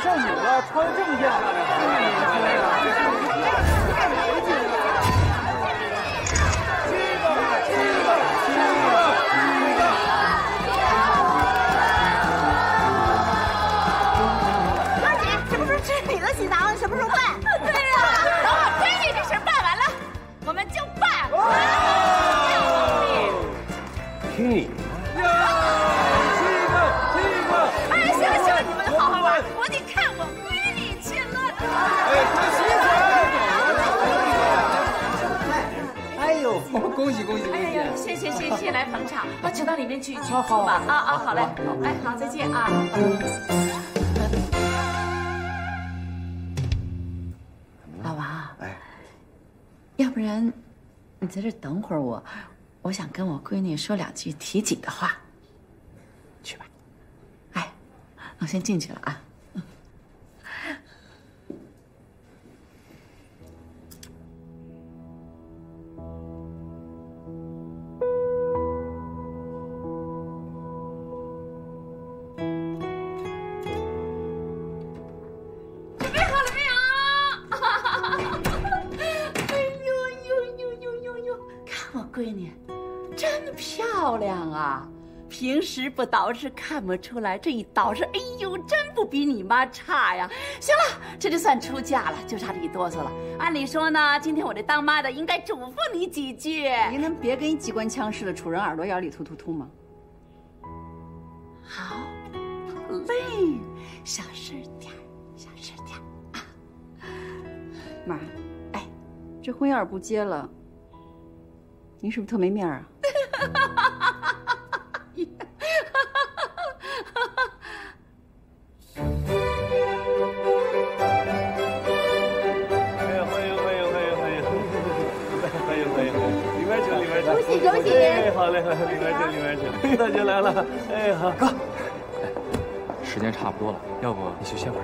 上你了，穿这么艳，这么年轻啊！谢谢来捧场，我请到里面去去坐吧。啊啊，好嘞，哎好，再见啊。老王，哎，要不然你在这等会儿我，我想跟我闺女说两句提己的话。去吧。哎，我先进去了啊。平时不捯饬看不出来，这一捯饬，哎呦，真不比你妈差呀！行了，这就算出嫁了，就差这一哆嗦了。按理说呢，今天我这当妈的应该嘱咐你几句。您能别跟一机关枪似的杵人耳朵眼里突突突吗？好，嘞，小声点儿小声点啊 妈，哎，这婚要是不结了，您是不是特没面儿啊？好嘞好嘞，里面请里面请。大姐来了，哎好哥。哎时间差不多了，要不你去歇会儿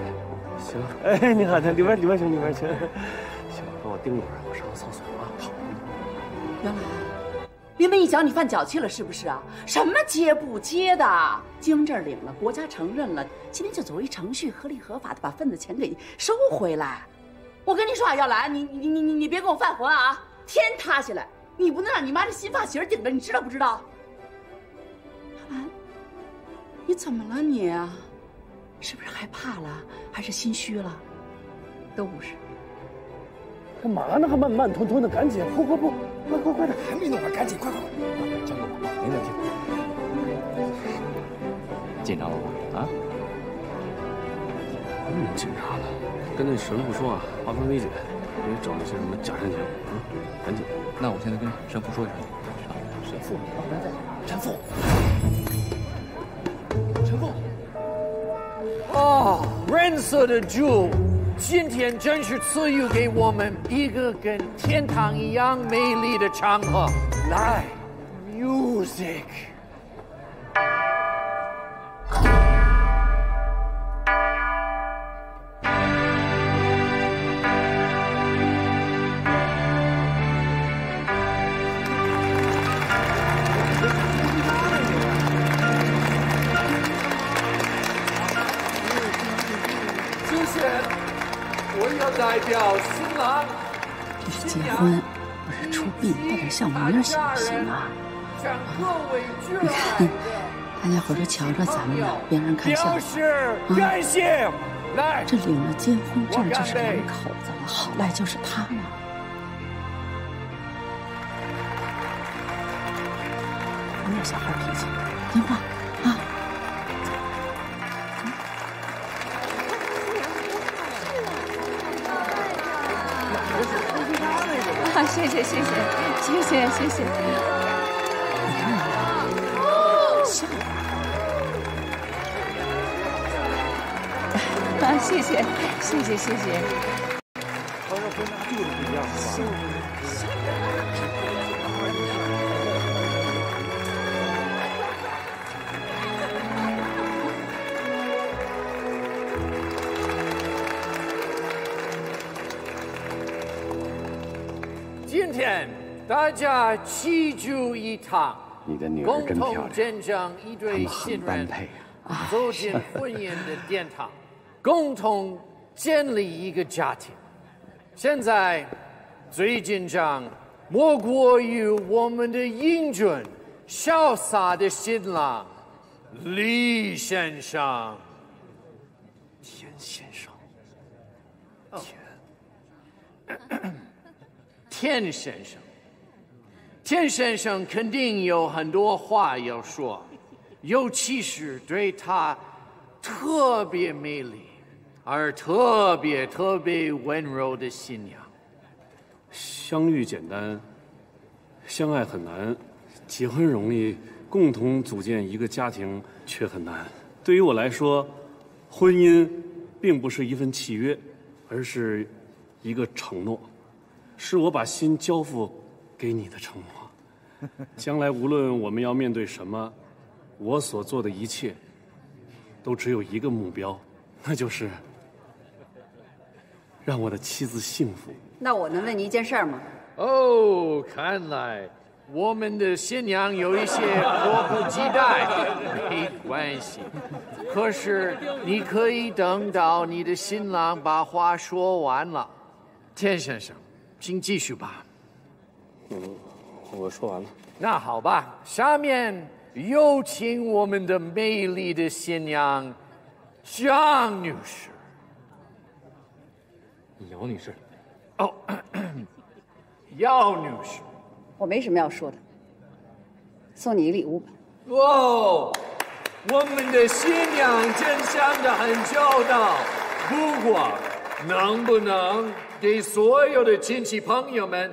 去？行，哎，你好，里边里边请里边请。行，帮我盯一会儿，我上个厕所啊。好。原来临门一脚，你犯脚气了是不是啊？什么接不接的？经这儿领了，国家承认了，今天就走一程序，合理合法的把份子钱给收回来。我跟你说啊，耀兰，你你你你你别跟我犯浑啊！天塌下来，你不能让你妈这新发型顶着，你知道不知道？阿兰，你怎么了你啊？是不是害怕了，还是心虚了？都不是。干嘛呢？还慢慢吞吞的，赶紧，快快不，快快快点！还没弄完，赶紧快快快！交给我，没问题。紧张了吧？啊？那么紧张呢？跟那神父说啊，化繁为简，别整那些什么假煽情啊！赶紧。那我现在跟神父说一声。神父，神父，神父。哦，ren 色的主，今天真是赐予给我们一个跟天堂一样美丽的场合。来，music。代表新郎这是结婚，不是出殡，带点笑模样行不行啊？你看，大家伙都瞧着咱们了，别让人看笑表话。示感谢。来，这领了结婚证就是两口子了，好赖就是他了。有点小孩脾气，听话谢谢，谢谢，谢谢，谢谢。啊，谢谢，谢谢，谢谢。齐聚一堂，你的女儿共真漂亮同见证一他对们很新人般配啊！走进婚姻的殿堂。共同建立一个家庭。现在最紧张莫过于我们的英俊、潇洒的新郎李先生。田先生，田先生，田先生肯定有很多话要说，尤其是对他特别美丽而特别特别温柔的新娘。相遇简单，相爱很难，结婚容易，共同组建一个家庭却很难。对于我来说，婚姻并不是一份契约，而是一个承诺，是我把心交付给你的承诺。将来无论我们要面对什么，我所做的一切都只有一个目标，那就是让我的妻子幸福。那我能问你一件事儿吗？哦，看来我们的新娘有一些迫不及待，没关系。可是你可以等到你的新郎把话说完了。田先生，请继续吧。我说完了。那好吧，下面有请我们的美丽的新娘张女士。姚女士，哦，姚女士。我没什么要说的，送你一礼物吧。哦，我们的新娘真想的很周到，不过能不能给所有的亲戚朋友们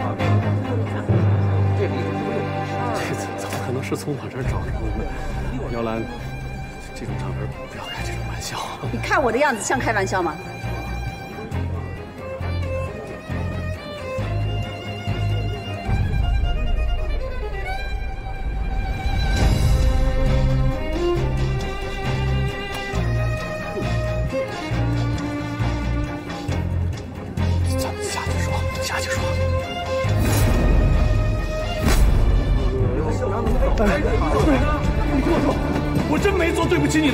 是从我这儿找着的？姚兰，这种场合不要开这种玩笑。你看我的样子像开玩笑吗？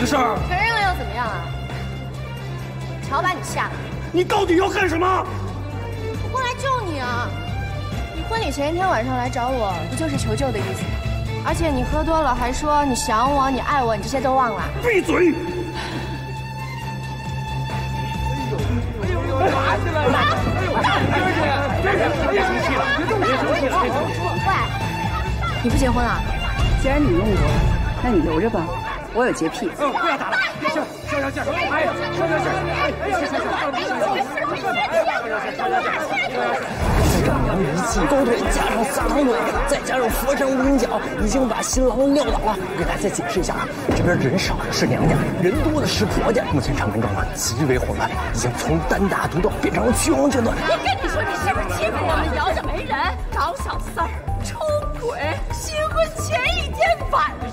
事儿。承认了又怎么样啊？瞧把你吓的！你到底要干什么？我过来救你啊！你婚礼前一天晚上来找我，不就是求救的意思吗？而且你喝多了还说你想我、你爱我，你这些都忘了？闭嘴！喂，你不结婚啊？既然你用过，那你留着吧，我有洁癖。一起狗腿加上撒糖腿，再加上佛山无影脚，已经把新郎撂倒了。我给大家解释一下啊，这边人少的是娘家，人多的是婆家。目前场面状况极为混乱，已经从单打独斗变成了群殴阶段。我跟你说，你是不是欺负我们姚家没人？找小三儿出轨，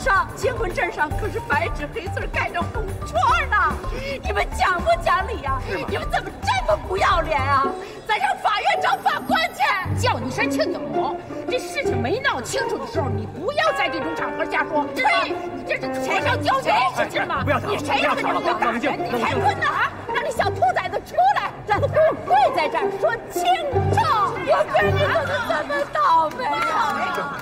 上，结婚证上可是白纸黑字盖着红戳呢。你们讲不讲理呀、你们怎么这么不要脸啊？咱上法院找法官去！叫你声亲友，这事情没闹清楚的时候，你不要在这种场合瞎说，知道？你这是谁上交警是吗？不要你谁让你要打人？你开荤呢啊？让那小兔崽子出来，让他给我跪在这儿说清楚！我跟你怎么这么倒霉啊？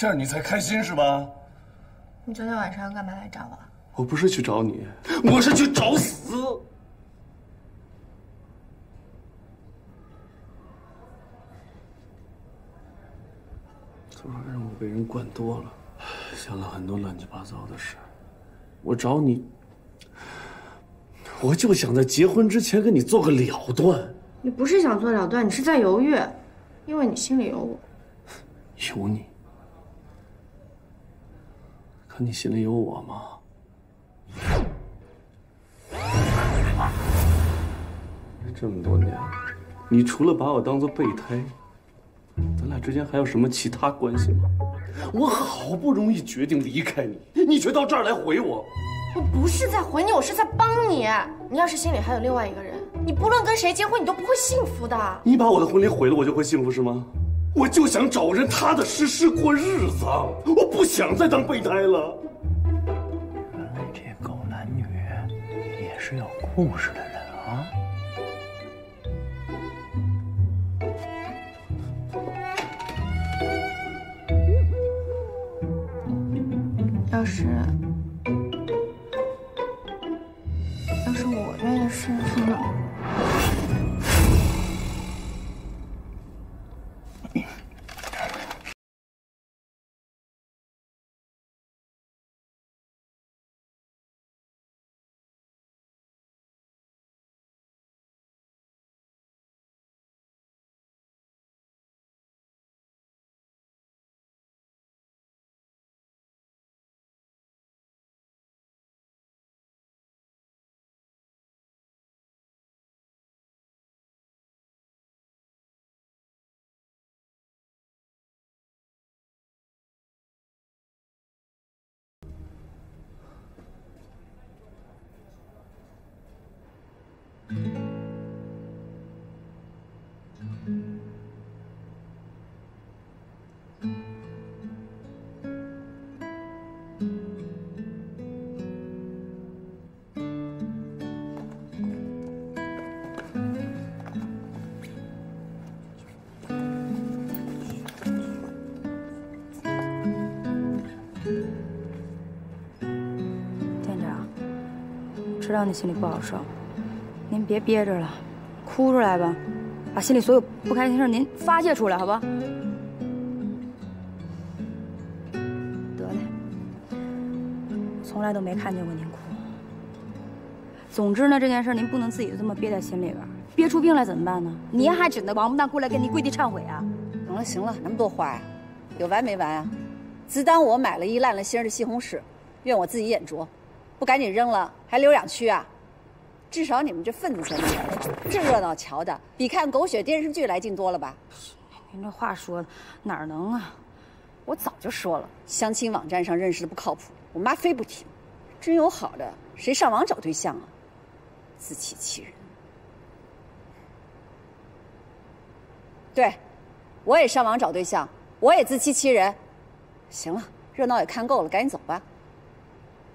这样你才开心是吧？你昨天晚上干嘛来找我？我不是去找你，我是去找死。昨晚上我被人灌多了，想了很多乱七八糟的事。我找你，我就想在结婚之前跟你做个了断。你不是想做了断，你是在犹豫，因为你心里有我。有你？可你心里有我吗？这么多年，你除了把我当做备胎，咱俩之间还有什么其他关系吗？我好不容易决定离开你，你却到这儿来毁我。我不是在毁你，我是在帮你。你要是心里还有另外一个人，你不论跟谁结婚，你都不会幸福的。你把我的婚礼毁了，我就会幸福是吗？我就想找人踏踏实实过日子，我不想再当备胎了。原来这狗男女也是有故事的人啊！要是知道你心里不好受，您别憋着了，哭出来吧，把心里所有不开心事您发泄出来，好吧？得嘞，我从来都没看见过您哭。总之呢，这件事您不能自己就这么憋在心里边，憋出病来怎么办呢？您还指那王八蛋过来跟您跪地忏悔啊？行了行了，那么多话呀，有完没完啊？自当我买了一烂了心儿的西红柿，怨我自己眼拙，不赶紧扔了，还留两区啊？至少你们这份子钱里边，这热闹瞧的比看狗血电视剧来劲多了吧？您这话说的哪儿能啊？我早就说了，相亲网站上认识的不靠谱，我妈非不听。真有好的，谁上网找对象啊？自欺欺人。对，我也上网找对象，我也自欺欺人。行了，热闹也看够了，赶紧走吧。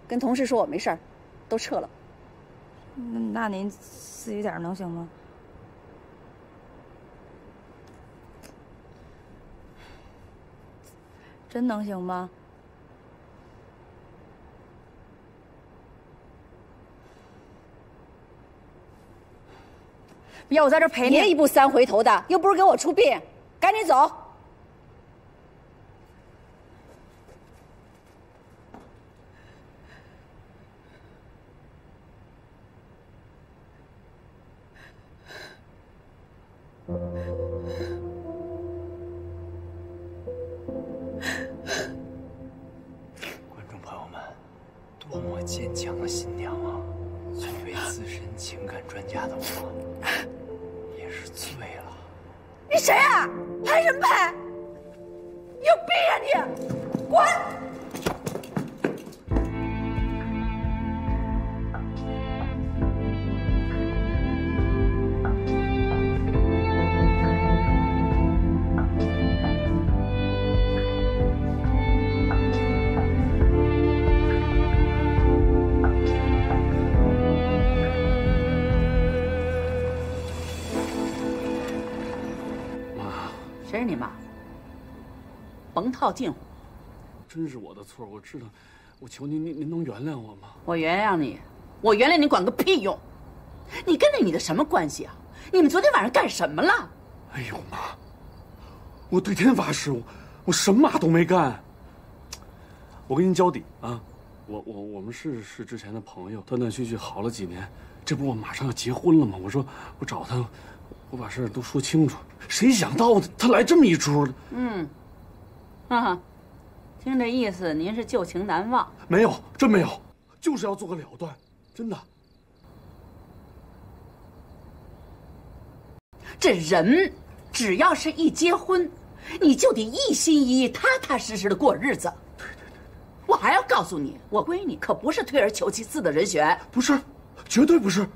跟同事说我没事儿，都撤了。那那您自己点儿能行吗？真能行吗？要我在这儿陪你？别一步三回头的，又不是给我出殡，赶紧走。坚强的新娘啊！作为资深情感专家的我，也是醉了。你谁啊？拍什么拍？甭套近乎。真是我的错，我知道。我求您，您您能原谅我吗？我原谅你，我原谅你管个屁用！你跟那女的什么关系啊？你们昨天晚上干什么了？哎呦妈！我对天发誓，我我什么都没干。我跟您交底啊，我我我们是是之前的朋友，断断续续好了几年，这不我马上要结婚了吗？我说我找他，我把事儿都说清楚。谁想到他来这么一出？嗯，哈哈，听这意思，您是旧情难忘？没有，真没有，就是要做个了断，真的。这人，只要是一结婚，你就得一心一意、踏踏实实的过日子。对对对，我还要告诉你，我闺女可不是退而求其次的人选，不是，绝对不是。我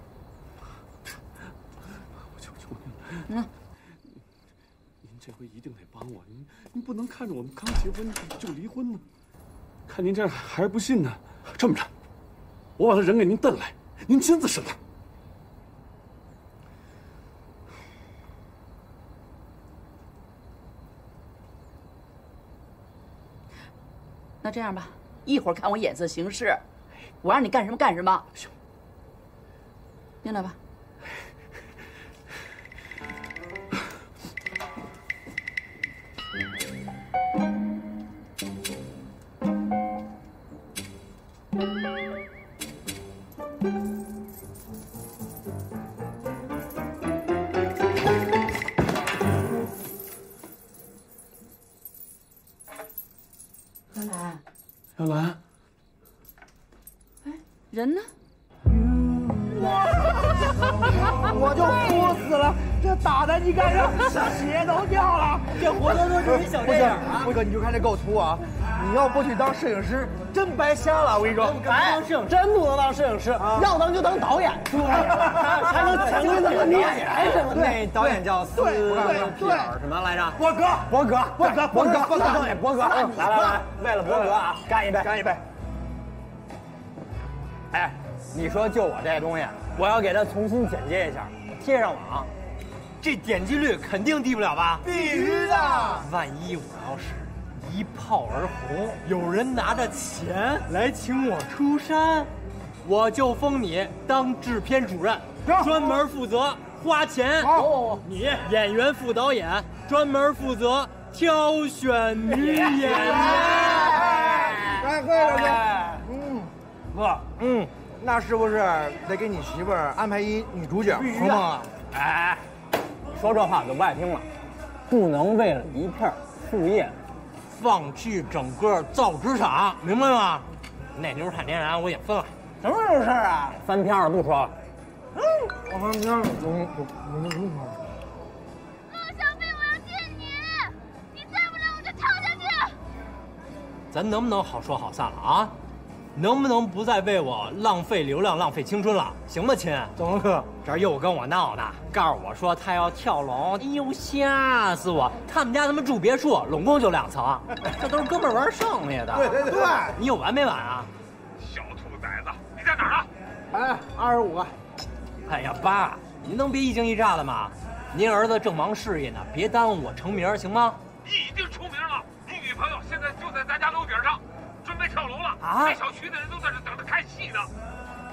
求求您，嗯，您这回一定得帮我，您您不能看着我们刚结婚就离婚呢。看您这样还是不信呢，这么着，我把他人给您带来，您亲自审他。那这样吧，一会儿看我眼色行事，我让你干什么干什么。行，进来吧。你看这鞋都掉了，这活脱脱就是一小电影啊！辉哥，你就看这构图啊，你要不去当摄影师，真白瞎了。我跟你说，哎，真不能当摄影师，要当就当导演，对，还能潜规则你演什么？那导演叫斯对对什么来着？博格，博格，博格，博格，博格导演，博格，来来来，为了博格啊，干一杯，干一杯。哎，你说就我这东西，我要给它重新剪接一下，贴上网，这点击率肯定低不了吧？必须的。万一我要是一炮而红，有人拿着钱来请我出山，我就封你当制片主任，专门负责花钱。好，你演员副导演，专门负责挑选女演员。来，喝一个。嗯，哥，嗯，那是不是得给你媳妇儿安排一女主角？必须的。哎，说这话我就不爱听了，不能为了一片树叶，放弃整个造纸厂，明白吗？那妞太粘人，我也分了。什么时候事儿啊？翻篇了，不说了。嗯，我翻篇了，我我我那什么陆小贝，我要见你，你再不来我就跳下去。咱能不能好说好散了啊？能不能不再为我浪费流量、浪费青春了？行吗，亲？怎么了？这又跟我闹呢，告诉我说他要跳楼，哎呦吓死我！他们家他妈住别墅，拢共就两层，这都是哥们玩剩下的。对对对，你有完没完啊？小兔崽子，你在哪儿呢？哎，二十五个。哎呀，爸，您能别一惊一乍的吗？您儿子正忙事业呢，别耽误我成名，行吗？你已经出名了，你女朋友现在就在咱家楼顶上，准备跳楼了。啊这小区的人都在这等着看戏呢。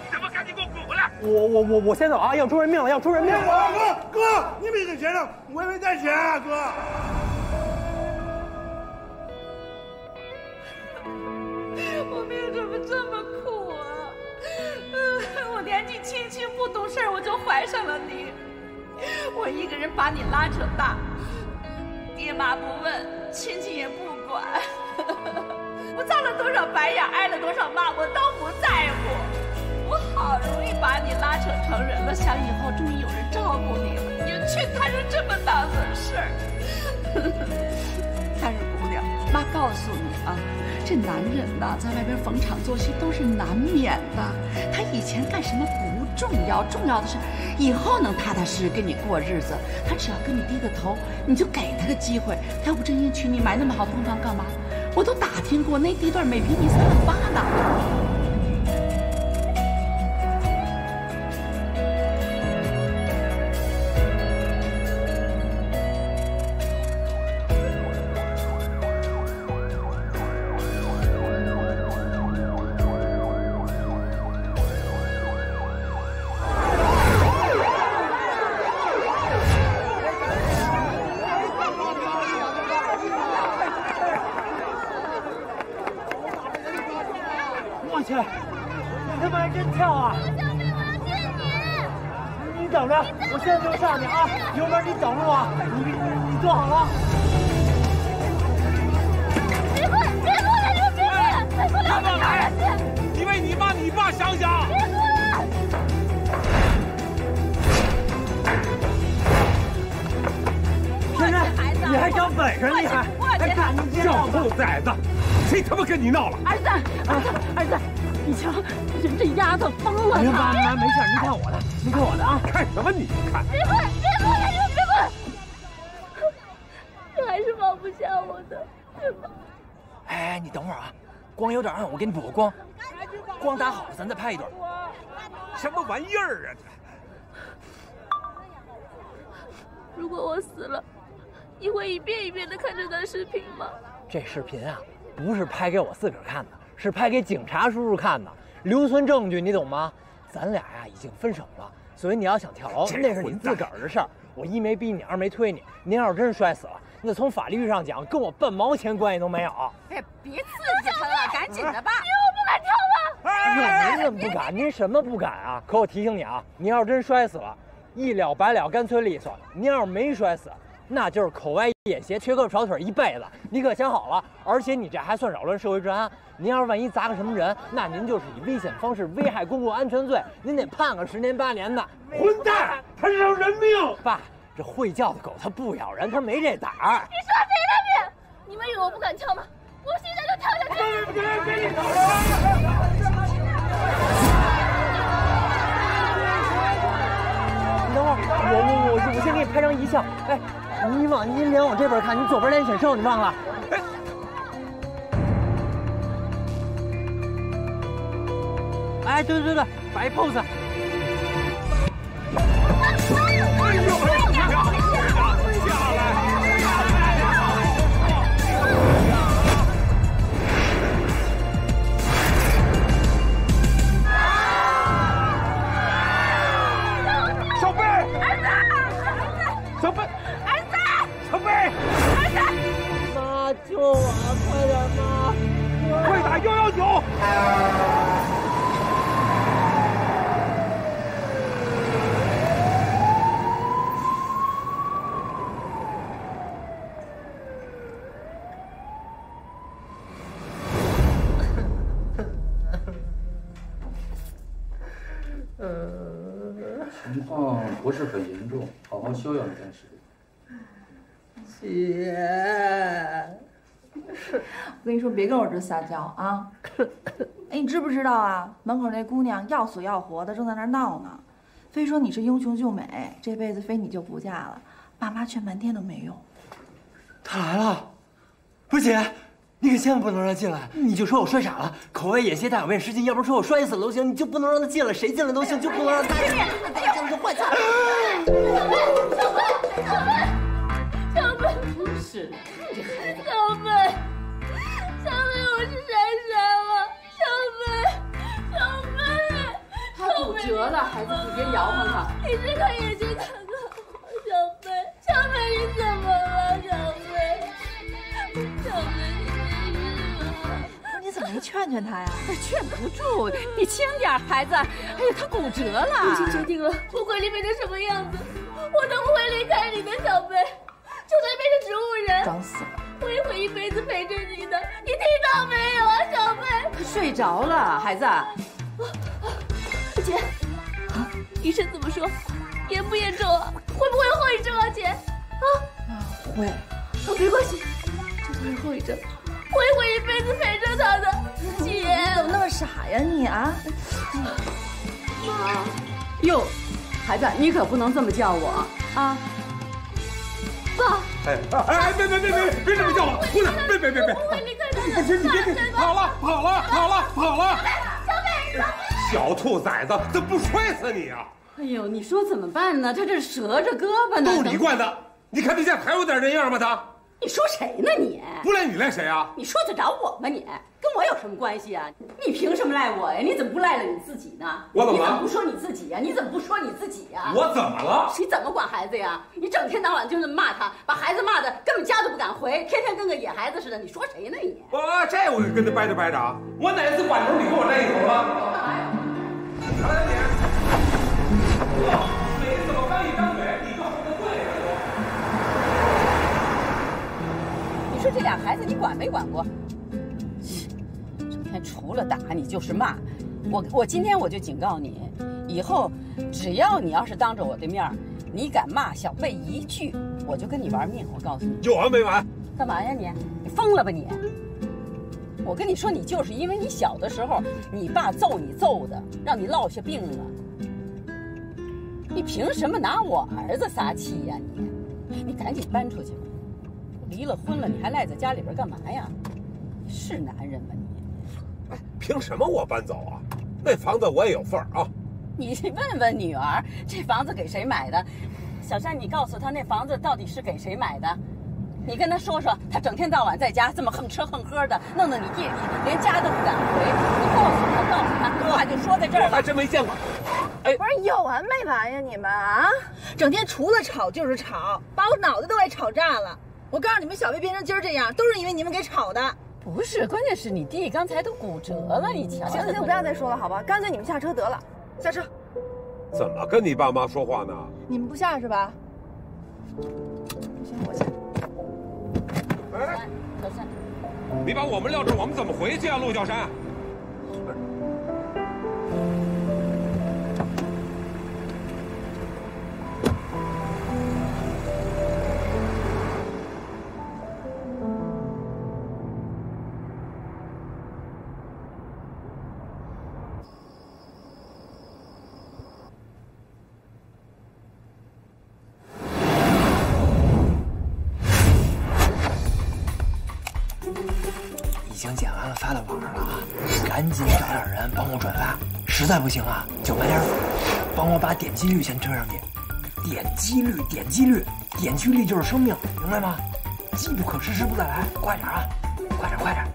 你他妈赶紧给我滚回来！我我我我先走啊！要出人命了，要出人命了！哥哥，你没给钱呢，我也没带钱啊，哥。我命怎么这么苦啊？嗯，我年纪轻轻不懂事，我就怀上了你。我一个人把你拉扯大，爹妈不问，亲戚也不管。我遭了多少白眼，挨了多少骂，我都不在乎。好容易把你拉扯成人了，想以后终于有人照顾你了，你却摊上这么大的事儿。但是姑娘，妈告诉你啊，这男人呐，在外边逢场作戏都是难免的。他以前干什么不重要，重要的是以后能踏踏实实跟你过日子。他只要跟你低个头，你就给他个机会。他要不真心娶你，买那么好的婚房干嘛？我都打听过，那地段每平米三万八呢。你闹了？儿子，儿子，儿子，你瞧，这这丫头疯了！哎呀妈妈，没事，您看我的，您看我的啊！看什么你看？别过来！别过来！你们别过来！这还是放不下我的，是吗？哎，你等会儿啊，光有点暗，我给你补个光。光打好了，咱再拍一段。什么玩意儿啊？如果我死了，你会一遍一遍的看这段视频吗？这视频啊，不是拍给我自个儿看的，是拍给警察叔叔看的，留存证据，你懂吗？咱俩呀已经分手了，所以你要想跳楼，那是你自个儿的事儿。我一没逼你，二没推你。您要是真摔死了，那从法律上讲，跟我半毛钱关系都没有。哎，别刺激他了，赶紧的吧。你我不敢跳吗？哎呦，您怎么不敢？您什么不敢啊？可我提醒你啊，您要是真摔死了，一了百了，干脆利索。您要是没摔死，那就是口歪眼斜，缺胳膊少腿一辈子。你可想好了？而且你这还算扰乱社会治安。您要是万一砸个什么人，那您就是以危险方式危害公共安全罪，您得判个十年八年的。混蛋，他是条人命！爸，这会叫的狗它不咬人，它没这胆儿。你说谁的命？你们以为我不敢跳吗？我现在就跳下去！别别别！你你等会儿，我我我我先给你拍张遗像。哎，你往你脸往这边看，你左边脸显瘦，你忘了？哎，对对对，摆 pose。情况不是很严重，好好休养一段时间。姐，我跟你说，别跟我这撒娇啊！哎，你知不知道啊？门口那姑娘要死要活的，正在那儿闹呢，非说你是英雄救美，这辈子非你就不嫁了。爸妈劝半天都没用。他来了，不是姐，你可千万不能让他进来。你就说我摔傻了，口歪眼斜，大小便失禁，要不说我摔死了都行，你就不能让他进来，谁进来都行，就不能让他。进来，哎呀，这坏蛋！小贝，小贝，小贝，真是的，看这孩子，小贝，折了，孩子，你别摇晃他。你睁开眼睛看看我，小贝，小贝，你怎么了，小贝？小贝，你没事吧？不是你怎么没劝劝他呀？劝不住，你轻点，孩子。哎呀，他骨折了。已经决定了，不管你变成什么样子，我都不会离开你的，小贝。就算变成植物人，找死了！我也会一辈子陪着你的。你听到没有啊，小贝？他睡着了，孩子。姐，医生怎么说？严不严重啊？会不会有后遗症啊，姐？啊？会。哦，没关系，就算有后遗症，我也会一辈子陪着他的。姐，你怎么那么傻呀你啊？妈，哟，孩子，你可不能这么叫我啊！爸，哎哎哎，别别别别别这么叫我，姑娘，别别别别！我会离开他的。不是你别别，跑了跑了跑了跑了！小贝，小贝，小兔崽子，怎么不摔死你啊？哎呦，你说怎么办呢？他这折着胳膊呢。都你惯的，你看那家还有点人样吗？他你说谁呢你？不赖你赖谁啊？你说得着我吗你？跟我有什么关系啊？你凭什么赖我呀？你怎么不赖了你自己呢？我怎么了你怎么不说你自己呀？你怎么不说你自己呀？我怎么了？你怎么管孩子呀？你整天到晚就这么骂他，把孩子骂的根本家都不敢回，天天跟个野孩子似的。你说谁呢你？我这我跟他掰着掰着啊！我哪次管头你跟我赖一口了？哪来你？我没怎么翻你张嘴，你够什么贵人？你说这俩孩子你管没管过？切，整天除了打你就是骂我。我今天我就警告你，以后只要你要是当着我的面，你敢骂小贝一句，我就跟你玩命！我告诉你，就完没完？干嘛呀你？你疯了吧你？我跟你说，你就是因为你小的时候你爸揍你揍的，让你落下病了。你凭什么拿我儿子撒气呀你？你赶紧搬出去吧！离了婚了，你还赖在家里边干嘛呀？是男人吗你？哎，凭什么我搬走啊？那房子我也有份儿啊！你问问女儿，这房子给谁买的？小山，你告诉他那房子到底是给谁买的？你跟他说说，他整天到晚在家这么横吃横喝的，弄得你弟弟连家都不敢回。你告诉他，告诉他，话就说在这儿了。还真没见过。哎，不是有完没完呀？你们啊，整天除了吵就是吵，把我脑袋都给吵炸了。我告诉你们，小薇变成今儿这样，都是因为你们给吵的。不是，关键是你弟刚才都骨折了，你瞧。行行行，不要再说了，好吧？干脆你们下车得了，下车。怎么跟你爸妈说话呢？你们不下是吧？不行，我下。哎，你把我们撂这，我们怎么回去啊？陆小山。赶紧找点人帮我转发，实在不行啊，就买点粉，帮我把点击率先推上去。点击率，点击率，点击率就是生命，明白吗？机不可失，时不再来，快点啊！快点，快点！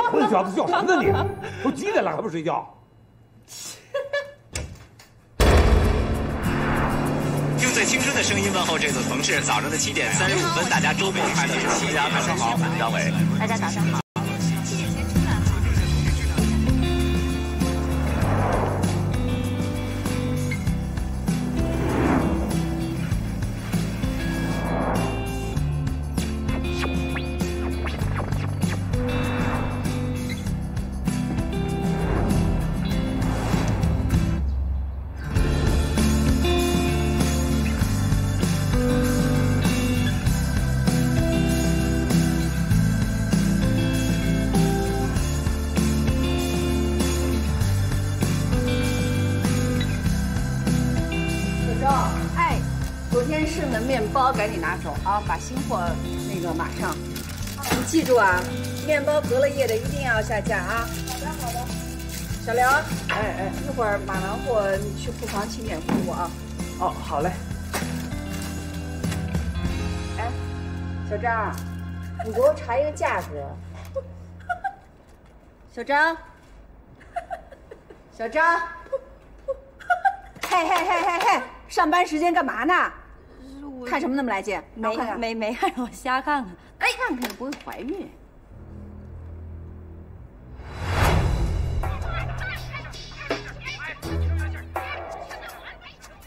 混小子叫什么呢你？都几点了还不睡觉？问候这组同事。早上的七点三十五分，大家周末快乐！大家早上好，张伟。大家早上好。包赶紧拿走啊！把新货那个马上，你记住啊，面包隔了夜的一定要下架啊！好的好的。小刘，哎哎，一会儿码完货你去库房清点货物啊。哦，好嘞。哎，小张，你给我查一个价格。小张，小张，嘿嘿嘿嘿嘿，上班时间干嘛呢？看什么那么来劲？没没没看，我瞎看看。哎，看看你不会怀孕？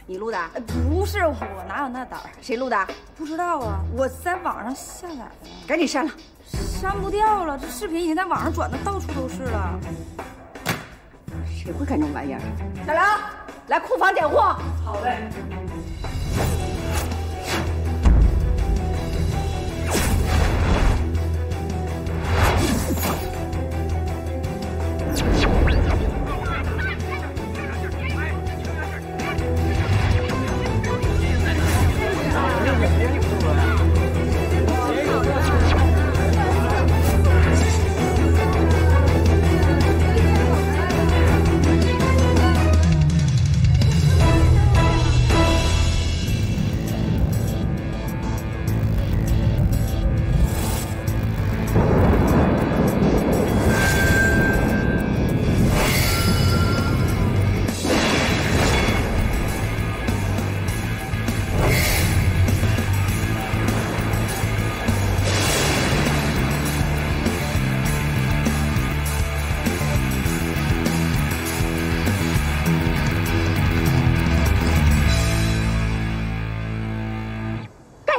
你录的？不是我，哪有那胆儿？谁录的？不知道啊，我在网上下载的。赶紧删了，删不掉了。这视频已经在网上转的到处都是了。谁会干这种玩意儿？小梁，来库房点货。好嘞。Yeah.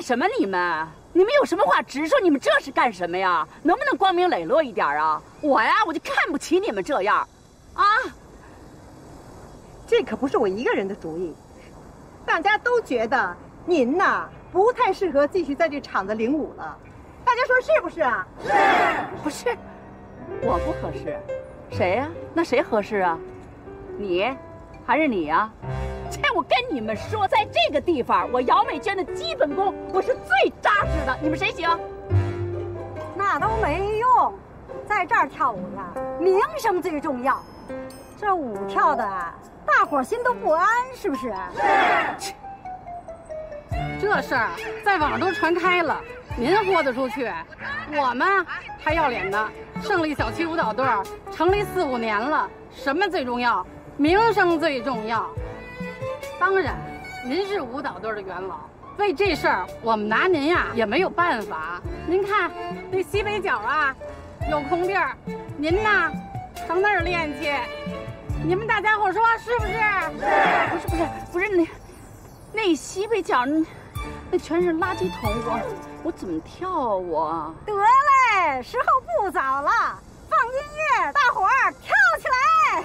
什么？你们，你们有什么话直说。你们这是干什么呀？能不能光明磊落一点啊？我呀，我就看不起你们这样，啊！这可不是我一个人的主意，大家都觉得您呐不太适合继续在这厂子领舞了。大家说是不是啊？是，不是？我不合适，谁呀？那谁合适啊？你，还是你呀？这我跟你们说，在这个地方，我姚美娟的基本功我是最扎实的。你们谁行？那都没用，在这儿跳舞呀，名声最重要。这舞跳的，大伙心都不安，是不是？是。这事儿在网上都传开了，您豁得出去？我们还要脸呢。胜利小区舞蹈队成立四五年了，什么最重要？名声最重要。当然，您是舞蹈队的元老，为这事儿我们拿您呀也没有办法。您看那西北角啊，有空地儿，您呢上那儿练去。你们大家伙说是不是？是。不是不是不是那那西北角那那全是垃圾桶，我我怎么跳啊我？得嘞，时候不早了，放音乐，大伙儿跳起来。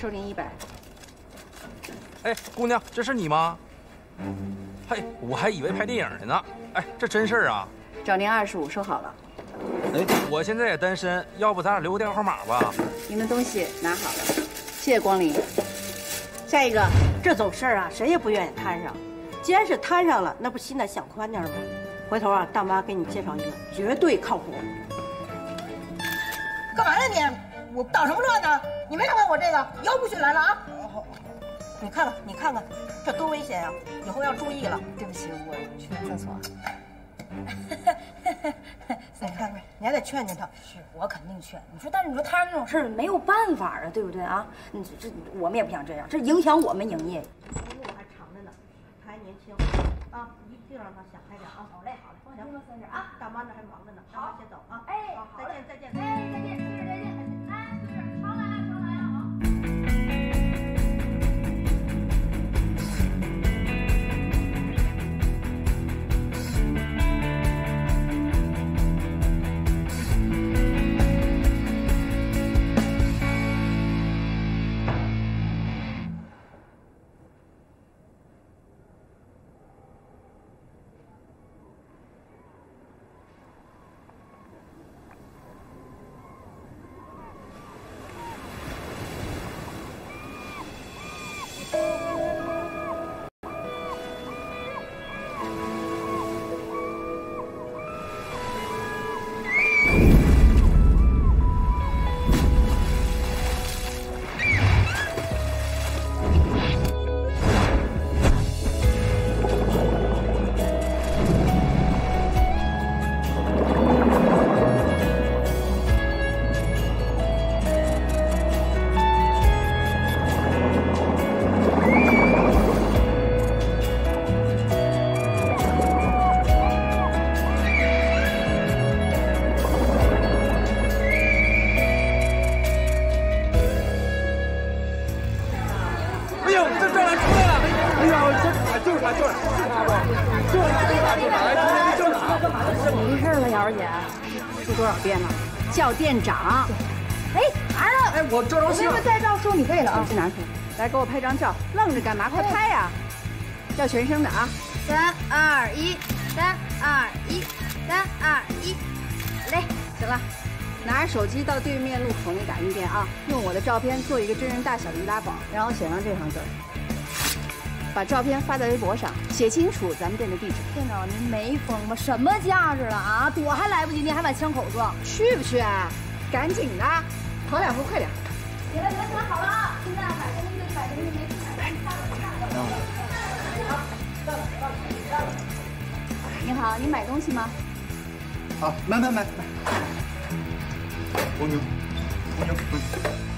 收您一百。哎，姑娘，这是你吗？嘿，我还以为拍电影的呢。哎，这真事儿啊！找您二十五，收好了。哎，我现在也单身，要不咱俩留个电话号码吧？您的东西拿好了，谢谢光临。下一个，这种事儿啊，谁也不愿意摊上。既然是摊上了，那不心呢想宽点吗？回头啊，大妈给你介绍一个，绝对靠谱。干嘛呢你？我捣什么乱呢？你没看看我这个，以后不许来了啊！好，你看看，你看看，这多危险呀！以后要注意了。对不起，我去厕所。你看看，你还得劝劝他。是我肯定劝。你说，但是你说摊上这种事儿没有办法啊，对不对啊？你这这，我们也不想这样，这影响我们营业。路还长着呢，他还年轻啊，一定让他想开点啊。好嘞，好嘞，放心吧，三婶啊。大妈那还忙着呢，好，先走啊。哎，好，再见，再见。哎，再见，再见。Master. 店长，哎，哪儿了？哎，我照张相。我再照说你费了啊，去拿去，来给我拍张照。愣着干嘛？快拍呀！叫全声的啊！三二一，三二一，三二一，嘞，行了，拿着手机到对面路口那打印店啊，用我的照片做一个真人大小的易拉宝，然后写上这行字，把照片发在微博上，写清楚咱们店的地址。店长，您没疯吗？什么架势了啊？躲还来不及，您还往枪口撞？去不去？赶紧的，跑两步，快点！行了行了行了，好了啊，现在买东西买东西没钱，看了看了。你好，你买东西吗？好，买买买买。红牛，红牛，红牛。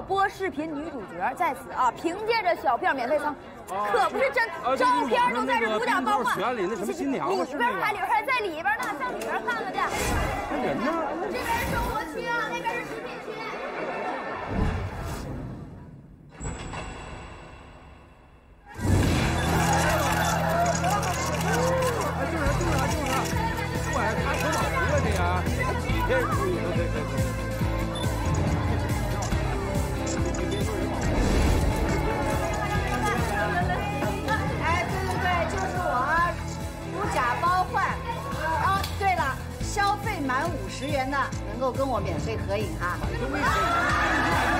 播视频女主角在此啊！凭借着小票免费蹭，可不是真，照片都在这五点包万。里那什么新娘，边还在里边呢，上里边看看去。那人呢？这边是生活区啊，那边是食品区。救人！救人！救人！这玩意儿了，这几天出。十元的能够跟我免费合影啊，免费。